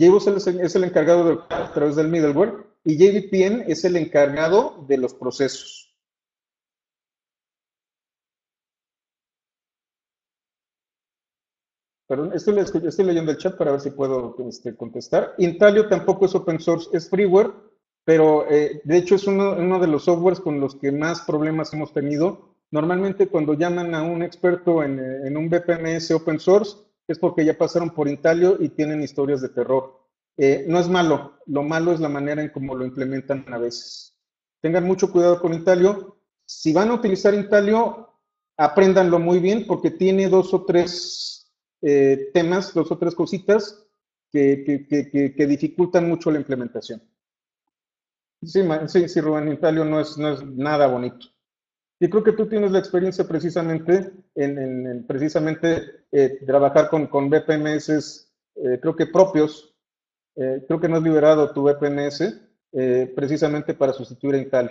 JBoss es el encargado de a través del middleware y JVPN es el encargado de los procesos. Perdón, estoy, leyendo el chat para ver si puedo este, contestar. Intalio tampoco es open source, es freeware, pero eh, de hecho es uno, de los softwares con los que más problemas hemos tenido. Normalmente cuando llaman a un experto en, en un BPMS open source, es porque ya pasaron por Intalio y tienen historias de terror. Eh, no es malo, lo malo es la manera en cómo lo implementan a veces. Tengan mucho cuidado con Intalio. Si van a utilizar Intalio, apréndanlo muy bien porque tiene dos o tres eh, temas, dos o tres cositas que, dificultan mucho la implementación. Sí, sí, sí, Rubén, Intalio no es, no es nada bonito. Y creo que tú tienes la experiencia precisamente en, precisamente eh, trabajar con, con BPMS, eh, creo que propios. Eh, creo que no has liberado tu BPMS precisamente para sustituir a Intel.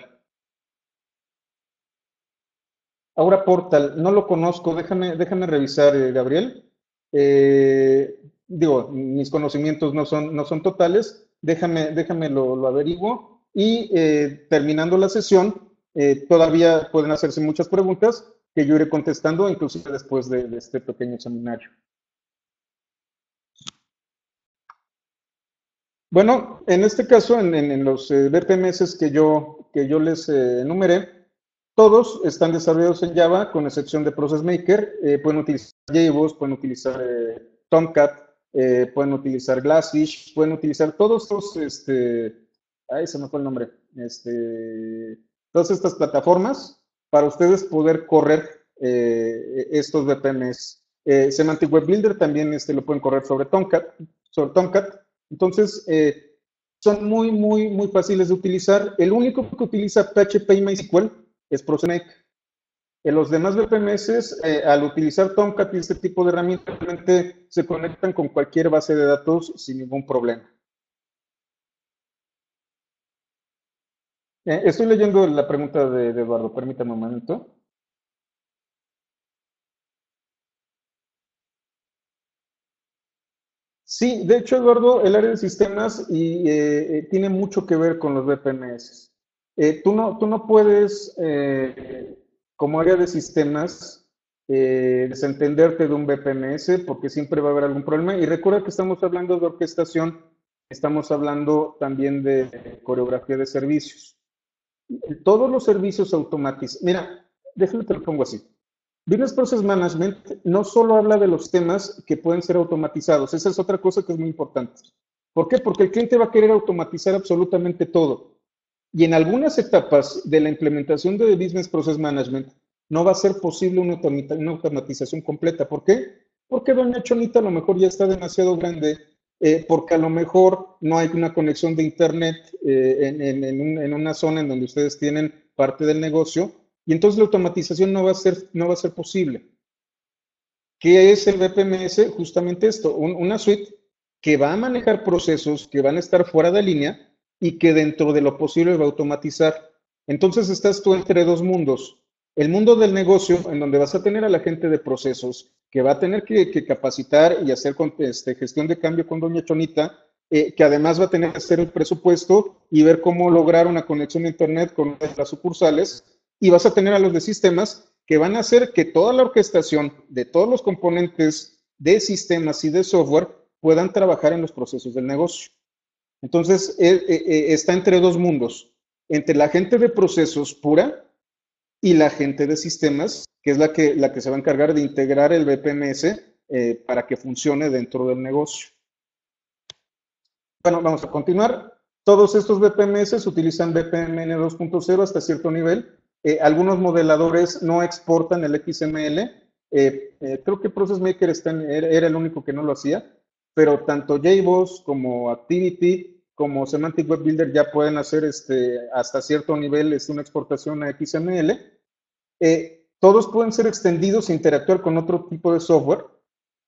Ahora Portal, no lo conozco, déjame, déjame revisar, Gabriel. digo, mis conocimientos no son, no son totales, déjame, déjame lo averiguo y terminando la sesión, eh, todavía pueden hacerse muchas preguntas que yo iré contestando, inclusive después de, este pequeño seminario. Bueno, en este caso, en, los eh, BPMS que yo, que yo les eh, enumeré, todos están desarrollados en Java, con excepción de Process Maker. pueden utilizar JBoss, pueden utilizar Tomcat, pueden utilizar Glassfish, pueden utilizar todos estos, este, ahí se me fue el nombre, este, todas estas plataformas para ustedes poder correr eh, estos VPNs. Eh, Semantic Web Builder también este, lo pueden correr sobre Tomcat. Sobre Tomcat. Entonces, eh, son muy, muy, muy fáciles de utilizar. El único que utiliza PHP y MySQL es ProSenec. En los demás VPNs, al utilizar Tomcat y este tipo de herramientas, realmente se conectan con cualquier base de datos sin ningún problema. Eh, estoy leyendo la pregunta de, Eduardo, permítame un momento. Sí, de hecho, Eduardo, el área de sistemas y, eh, eh, tiene mucho que ver con los VPNs. Tú, no, tú no puedes, como área de sistemas, desentenderte de un VPNs porque siempre va a haber algún problema. Y recuerda que estamos hablando de orquestación, estamos hablando también de coreografía de servicios. Todos los servicios automatizados. Mira, déjame te lo pongo así. Business Process Management no solo habla de los temas que pueden ser automatizados, esa es otra cosa que es muy importante. ¿Por qué? Porque el cliente va a querer automatizar absolutamente todo. Y en algunas etapas de la implementación de Business Process Management no va a ser posible una, automatización completa. ¿Por qué? Porque Doña Chonita a lo mejor ya está demasiado grande, eh, porque a lo mejor no hay una conexión de Internet eh, en una zona en donde ustedes tienen parte del negocio y entonces la automatización no va a ser, no va a ser posible. ¿Qué es el BPMS? Justamente esto, una suite que va a manejar procesos que van a estar fuera de línea y que dentro de lo posible va a automatizar. Entonces estás tú entre dos mundos. El mundo del negocio, en donde vas a tener a la gente de procesos, que va a tener que, capacitar y hacer este, gestión de cambio con Doña Chonita, eh, que además va a tener que hacer el presupuesto y ver cómo lograr una conexión a Internet con las sucursales y vas a tener a los de sistemas que van a hacer que toda la orquestación de todos los componentes de sistemas y de software puedan trabajar en los procesos del negocio. Entonces, eh, eh, está entre dos mundos, entre la gente de procesos pura y la gente de sistemas, que es la que, la que se va a encargar de integrar el BPMS para que funcione dentro del negocio. Bueno, vamos a continuar. Todos estos BPMS utilizan BPMN 2.0 hasta cierto nivel eh, algunos modeladores no exportan el XML. Eh, eh, creo que Process Maker era, el único que no lo hacía, pero tanto JBoss como Activity como Semantic Web Builder ya pueden hacer este, hasta cierto nivel es una exportación a XML. todos pueden ser extendidos e interactuar con otro tipo de software.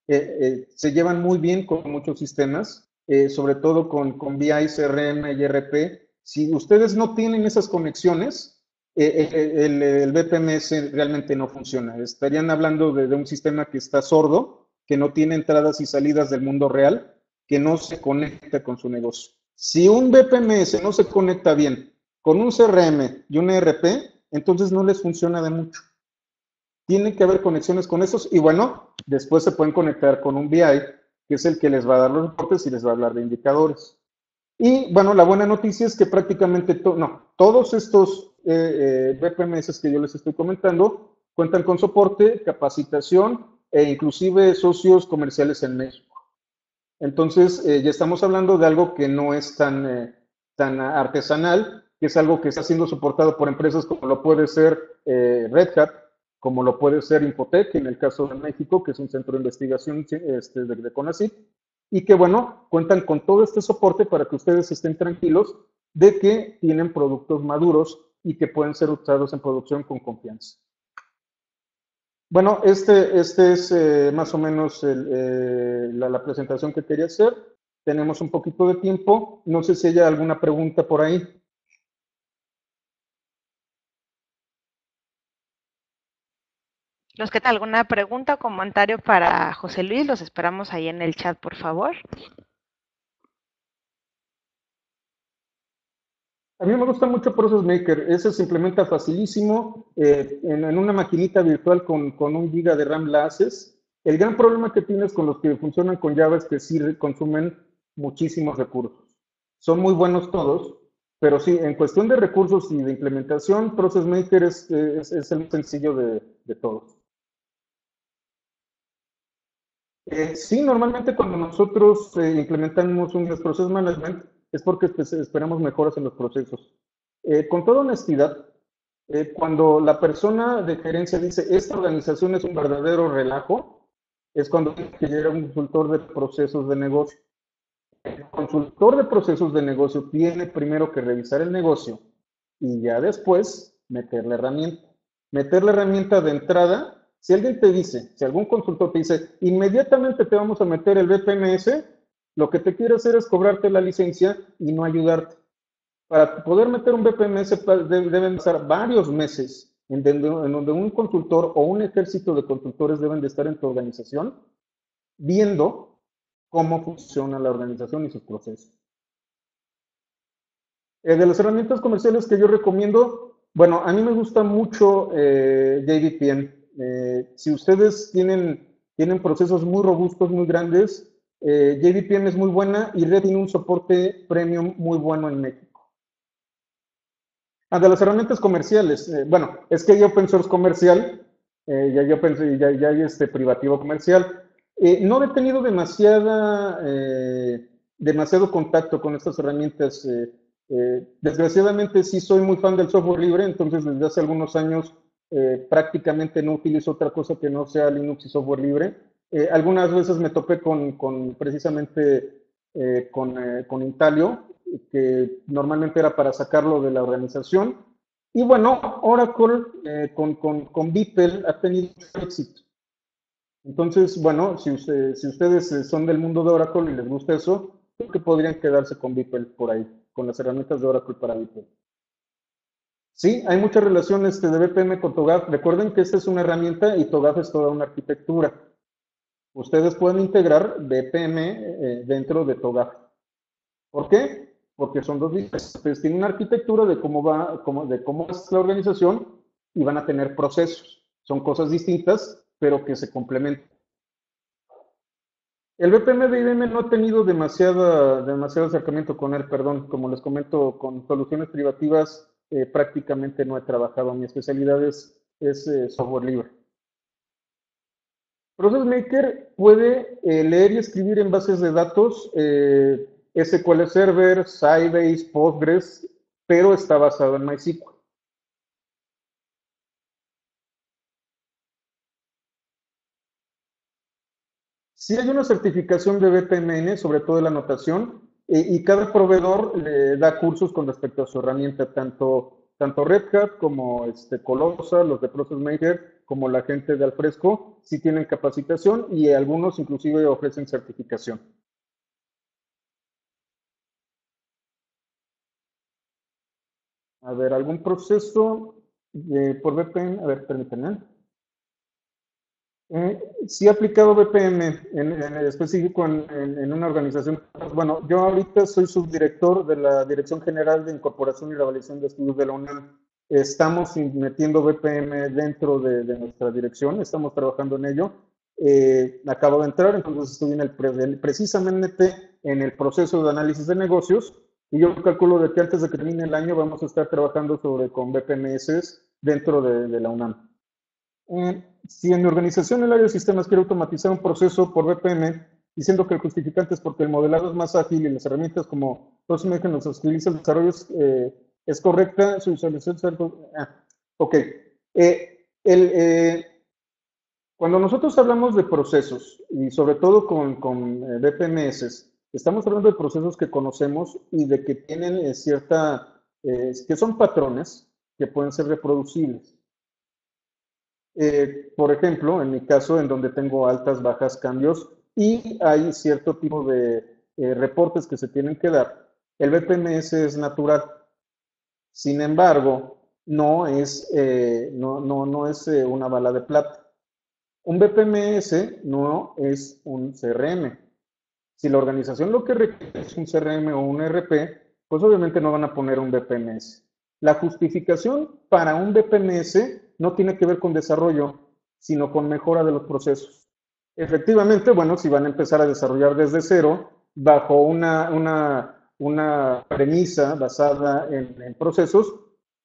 se llevan muy bien con muchos sistemas, sobre todo con, con BI, CRM y RP. Si ustedes no tienen esas conexiones, eh, eh, el, el, BPMS realmente no funciona. Estarían hablando de, un sistema que está sordo, que no tiene entradas y salidas del mundo real, que no se conecta con su negocio. Si un BPMS no se conecta bien con un CRM y un ERP, entonces no les funciona de mucho. Tiene que haber conexiones con esos y bueno, después se pueden conectar con un BI, que es el que les va a dar los reportes y les va a hablar de indicadores. Y bueno, la buena noticia es que prácticamente no, todos estos eh, BPMS que yo les estoy comentando cuentan con soporte, capacitación e inclusive socios comerciales en México. Entonces, eh, ya estamos hablando de algo que no es tan, eh, tan artesanal, que es algo que está siendo soportado por empresas como lo puede ser eh, Red Hat, como lo puede ser Infotec, en el caso de México, que es un centro de investigación este, de, de y que, bueno, cuentan con todo este soporte para que ustedes estén tranquilos de que tienen productos maduros y que pueden ser usados en producción con confianza. Bueno, este, este es eh, más o menos eh, la, presentación que quería hacer. Tenemos un poquito de tiempo. No sé si hay alguna pregunta por ahí. Los que tengan alguna pregunta o comentario para José Luis, los esperamos ahí en el chat, por favor. A mí me gusta mucho Process Maker. Ese se implementa facilísimo. Eh, en, una maquinita virtual con, un giga de RAM la haces. El gran problema que tienes con los que funcionan con Java es que sí consumen muchísimos recursos. Son muy buenos todos, pero sí, en cuestión de recursos y de implementación, Process Maker es, el más sencillo de, todos. Eh, sí, normalmente cuando nosotros eh, implementamos un Process Management, es porque esperamos mejoras en los procesos. Eh, con toda honestidad, Eh, cuando la persona de gerencia dice, esta organización es un verdadero relajo, es cuando llega un consultor de procesos de negocio. El consultor de procesos de negocio tiene primero que revisar el negocio y ya después meter la herramienta. Meter la herramienta de entrada, si alguien te dice, si algún consultor te dice, inmediatamente te vamos a meter el BPMS, lo que te quiere hacer es cobrarte la licencia y no ayudarte. Para poder meter un BPMS deben pasar varios meses en donde un consultor o un ejército de consultores deben de estar en tu organización viendo cómo funciona la organización y sus procesos. Eh, de las herramientas comerciales que yo recomiendo, bueno, a mí me gusta mucho eh, JVPN. Eh, si ustedes tienen, tienen procesos muy robustos, muy grandes, JVPN es muy buena y Red tiene un soporte premium muy bueno en México. Ah, de las herramientas comerciales. Eh, bueno, es que hay open source comercial, eh, ya, yo pensé, ya, ya, hay este privativo comercial. Eh, no he tenido demasiada, demasiado contacto con estas herramientas. desgraciadamente sí soy muy fan del software libre, entonces desde hace algunos años prácticamente no utilizo otra cosa que no sea Linux y software libre. Algunas veces me topé con, precisamente con, con Intalio, que normalmente era para sacarlo de la organización. Y bueno, Oracle eh, con, con, con Beeple ha tenido éxito. Entonces, bueno, si, si ustedes eh, son del mundo de Oracle y les gusta eso, creo que podrían quedarse con Beeple por ahí, con las herramientas de Oracle para Beeple. Sí, hay muchas relaciones este, de BPM con TOGAF. Recuerden que esta es una herramienta y TOGAF es toda una arquitectura. Ustedes pueden integrar BPM eh, dentro de TOGAF. ¿Por qué? porque son dos diferentes. Tienen una arquitectura de cómo va, cómo, de cómo es la organización y van a tener procesos. Son cosas distintas, pero que se complementan. El BPM de IBM no ha tenido demasiada, demasiado acercamiento con él, perdón. Como les comento, con soluciones privativas eh, prácticamente no he trabajado. Mi especialidad es, eh, software libre. Process Maker puede eh, leer y escribir en bases de datos SQL Server, Sybase, Postgres, pero está basado en MySQL. Sí hay una certificación de BPMN, sobre todo la anotación, y cada proveedor le da cursos con respecto a su herramienta, tanto, tanto Red Hat como este, los de Process Maker, como la gente de Alfresco, sí tienen capacitación y algunos inclusive ofrecen certificación. A ver, algún proceso por VPN. A ver, permítanme. Eh, sí he aplicado VPN en, específico en, una organización. Bueno, yo ahorita soy subdirector de la Dirección General de Incorporación y Revalidación de Estudios de la UNAM. Estamos metiendo VPN dentro de, nuestra dirección, estamos trabajando en ello. Eh, acabo de entrar, entonces estoy en el, precisamente en el proceso de análisis de negocios y yo calculo de que antes de que termine el año vamos a estar trabajando sobre con BPMS dentro de, la UNAM. Eh, si en mi organización el área de sistemas quiere automatizar un proceso por BPM, diciendo que el justificante es porque el modelado es más ágil y las herramientas como que nos agiliza el desarrollo eh, es, correcta, su visualización ah, ok. Eh, el, cuando nosotros hablamos de procesos, y sobre todo con, con BPMS, Estamos hablando de procesos que conocemos y de que tienen eh, cierta, eh, que son patrones que pueden ser reproducibles. Eh, por ejemplo, en mi caso, en donde tengo altas, bajas, cambios y hay cierto tipo de reportes que se tienen que dar, el BPMS es natural. Sin embargo, no es, no, no, no es una bala de plata. Un BPMS no es un CRM. Si la organización lo que requiere es un CRM o un ERP, pues obviamente no van a poner un BPMS. La justificación para un BPMS no tiene que ver con desarrollo, sino con mejora de los procesos. Efectivamente, bueno, si van a empezar a desarrollar desde cero, bajo una, una, premisa basada en, procesos,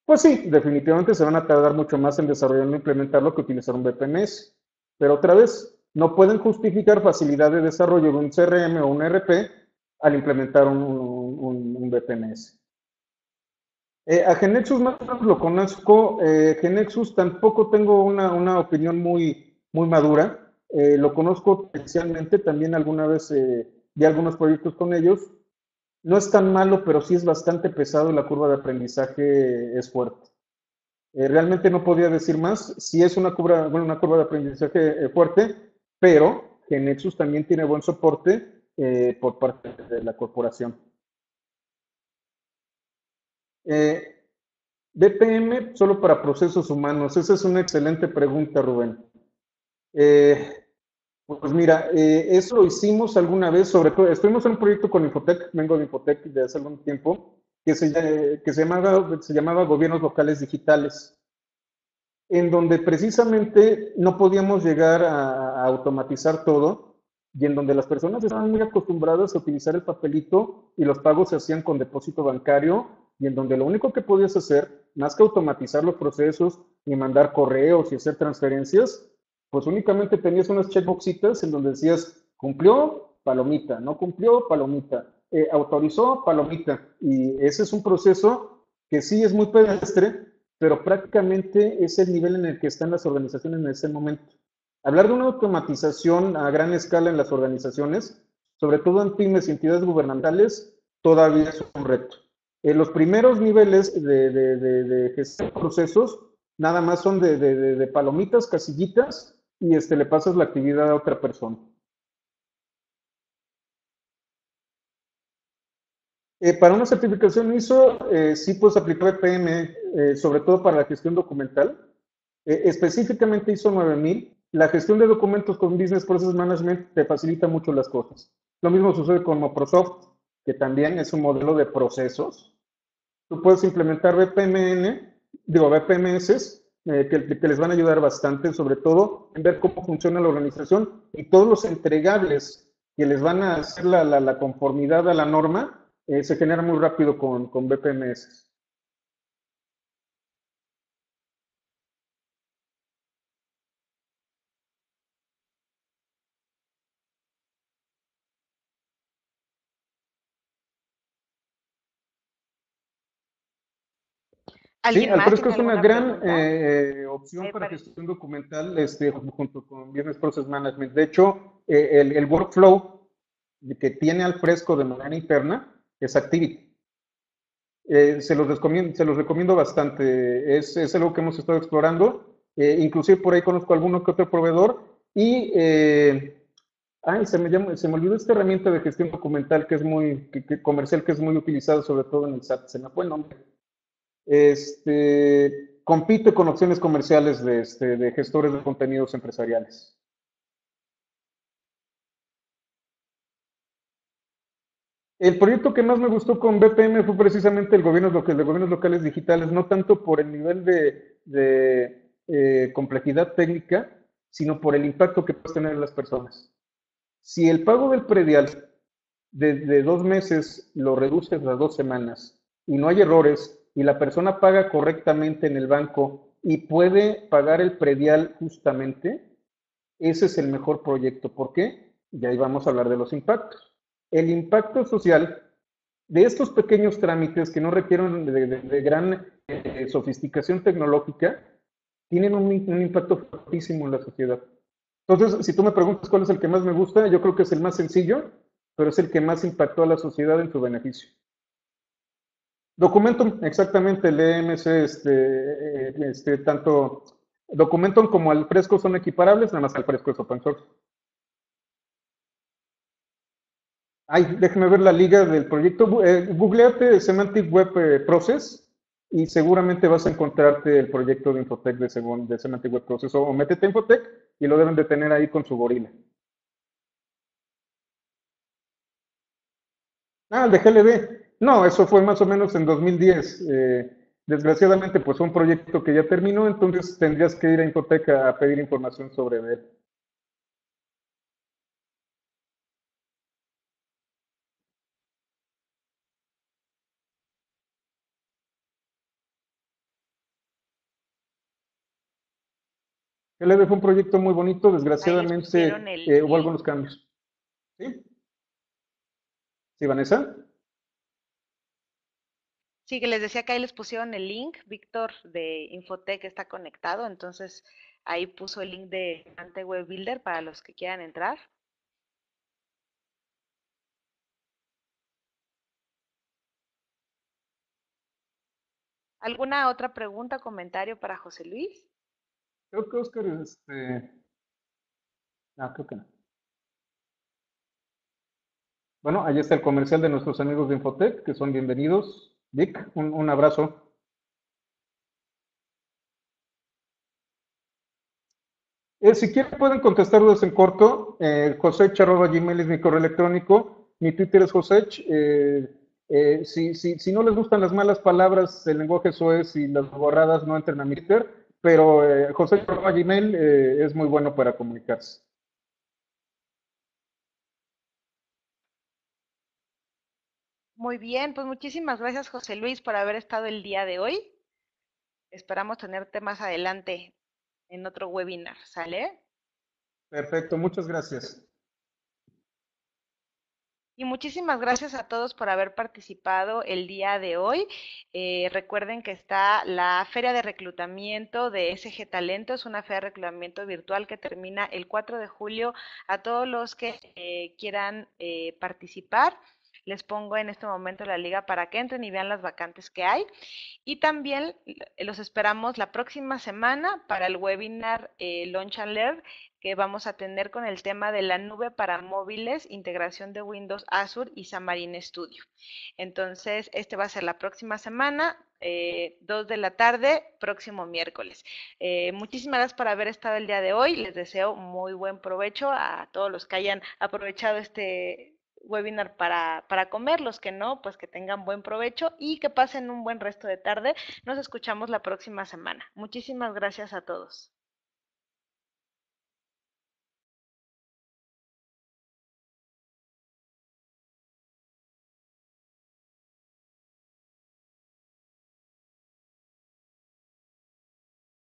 pues sí, definitivamente se van a tardar mucho más en desarrollar e implementarlo que utilizar un BPMS. Pero otra vez, no pueden justificar facilidad de desarrollo de un CRM o un RP al implementar un, un, BPMS. Eh, a Genexus más o menos lo conozco. Eh, Genexus tampoco tengo una, una opinión muy, muy madura. Eh, lo conozco especialmente, también alguna vez vi algunos proyectos con ellos. No es tan malo, pero sí es bastante pesado. La curva de aprendizaje es fuerte. Eh, realmente no podría decir más. Sí es una curva, bueno, una curva de aprendizaje eh, fuerte, pero Genexus también tiene buen soporte eh, por parte de la corporación. BPM solo para procesos humanos. Esa es una excelente pregunta, Rubén. Pues mira, eh, eso lo hicimos alguna vez, sobre todo, estuvimos en un proyecto con Infotec, vengo de Infotec de hace algún tiempo, que se, que se, llamaba, se llamaba Gobiernos Locales Digitales, en donde precisamente no podíamos llegar a, a automatizar todo y en donde las personas estaban muy acostumbradas a utilizar el papelito y los pagos se hacían con depósito bancario y en donde lo único que podías hacer, más que automatizar los procesos y mandar correos y hacer transferencias, pues únicamente tenías unas checkboxitas en donde decías, cumplió, palomita, no cumplió, palomita, eh, autorizó, palomita. Y ese es un proceso que sí es muy pedestre, pero prácticamente es el nivel en el que están las organizaciones en ese momento. Hablar de una automatización a gran escala en las organizaciones, sobre todo en pymes y entidades gubernamentales, todavía es un reto. Eh, los primeros niveles de, gestión de procesos nada más son de, palomitas, casillitas, y este, le pasas la actividad a otra persona. Eh, para una certificación ISO, eh, sí puedes aplicar EPM, eh, sobre todo para la gestión documental. Específicamente ISO 9000, la gestión de documentos con Business Process Management te facilita mucho las cosas. Lo mismo sucede con Microsoft, que también es un modelo de procesos. Tú puedes implementar BPMN, digo, BPMS, eh, que, les van a ayudar bastante, sobre todo en ver cómo funciona la organización y todos los entregables que les van a hacer la, la, la conformidad a la norma, eh, se genera muy rápido con, con BPMS. Sí, Alfresco es una gran eh, opción para gestión documental este, junto con Business Process Management. De hecho, eh, el, el, workflow que tiene Alfresco de manera interna es Activity. Eh, se, los recomiendo, se los recomiendo bastante. Es, es algo que hemos estado explorando. Eh, inclusive por ahí conozco alguno que otro proveedor. Y, ay, se me, llama, se me olvidó esta herramienta de gestión documental que es muy que, que comercial, que es muy utilizada sobre todo en el SAT. Se me fue el nombre este, compite con opciones comerciales de, este, de gestores de contenidos empresariales. El proyecto que más me gustó con BPM fue precisamente el gobierno de gobiernos locales digitales, no tanto por el nivel de, de eh, complejidad técnica, sino por el impacto que puede tener en las personas. Si el pago del predial de, de dos meses lo reduces a dos semanas y no hay errores y la persona paga correctamente en el banco y puede pagar el predial justamente, ese es el mejor proyecto. ¿Por qué? Y ahí vamos a hablar de los impactos. El impacto social de estos pequeños trámites que no requieren de, gran eh, sofisticación tecnológica, tienen un, un impacto fortísimo en la sociedad. Entonces, si tú me preguntas cuál es el que más me gusta, yo creo que es el más sencillo, pero es el que más impactó a la sociedad en su beneficio. Documentum, exactamente, el EMC, este, este, tanto Documentum como el Fresco son equiparables, nada más el Fresco es open source. Ay, déjeme ver la liga del proyecto. Eh, googleate Semantic Web eh, Process y seguramente vas a encontrarte el proyecto de Infotech de, de Semantic Web Process o métete a Infotech y lo deben de tener ahí con su gorila. Ah, el de GLB. No, eso fue más o menos en 2010. Eh, desgraciadamente, pues fue un proyecto que ya terminó, entonces tendrías que ir a Infoteca a pedir información sobre él. LD fue un proyecto muy bonito, desgraciadamente eh, hubo algunos cambios. ¿Sí? ¿Sí, Vanessa? Sí, que les decía que ahí les pusieron el link. Víctor de Infotec está conectado, entonces ahí puso el link de Ante Web Builder para los que quieran entrar. ¿Alguna otra pregunta, comentario para José Luis? Creo que Oscar, este... No, creo que no. Bueno, ahí está el comercial de nuestros amigos de Infotec, que son bienvenidos. Vic, un, abrazo. Eh, si quieren pueden contestar dudas en corto. Eh, Gmail es mi correo electrónico. Mi Twitter es josech. Eh, eh, si, no les gustan las malas palabras, el lenguaje es y las borradas no entren a mi Twitter, pero Gmail eh, es muy bueno para comunicarse. Muy bien, pues muchísimas gracias José Luis por haber estado el día de hoy. Esperamos tenerte más adelante en otro webinar, ¿sale? Perfecto, muchas gracias. Y muchísimas gracias a todos por haber participado el día de hoy. Eh, recuerden que está la Feria de Reclutamiento de SG Talento, es una feria de reclutamiento virtual que termina el 4 de julio. A todos los que eh, quieran eh, participar, les pongo en este momento la liga para que entren y vean las vacantes que hay. Y también los esperamos la próxima semana para el webinar Launch and Learn que vamos a tener con el tema de la nube para móviles, integración de Windows Azure y Xamarin Studio. Entonces, este va a ser la próxima semana, eh, 2 de la tarde, próximo miércoles. Eh, muchísimas gracias por haber estado el día de hoy. Les deseo muy buen provecho a todos los que hayan aprovechado este webinar para, para comer, los que no, pues que tengan buen provecho y que pasen un buen resto de tarde. Nos escuchamos la próxima semana. Muchísimas gracias a todos.